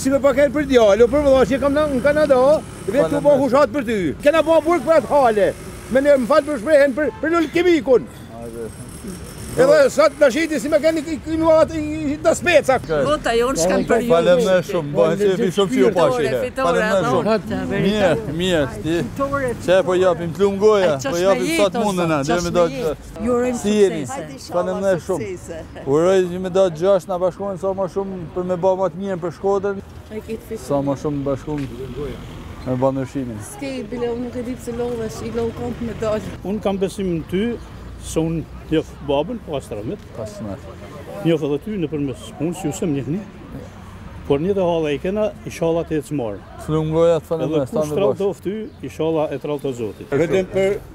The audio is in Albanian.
Si me pas qenë për djalë, o për vëlla që kam në Kanada, dhe këtu po fushatë për ty. Kena ba burg për atë hale, me na më fal për shprehjen për, për lullë kemikun. Edhe sot na shiti si me keni i kinu atë i të speca. Vota jonë shkon për ju. Faleminderit shumë, bo e që e bishëm që ju pashë. Faleminderit shumë. Mirë, mirë, ti. Që e po japim të lumtë goja, po japim sot mundën, dhe me do të... Ju urojmë suksese. Si jeni? Faleminderit shumë. Uroj që me datë gjashtë na bashkohen sa më shumë për me bë më të mirë për Shkodrën. Sa më shumë bashkohen me ba ndryshimin. S'ke bile unë nuk e di pse lodhesh, i lodh kambët me dal. Unë kam besim në ty se unë njof babën, po ashtë rahmet. Rahmet. Njof edhe ty nëpërmes punës, si ju s'e njihni. Por një hall e kena, ishalla të ec mbarë. Të lumtë goja të fanë me, stanë në bashkë. Edhe kush t'rrah ty, ishalla e rrah të zotit.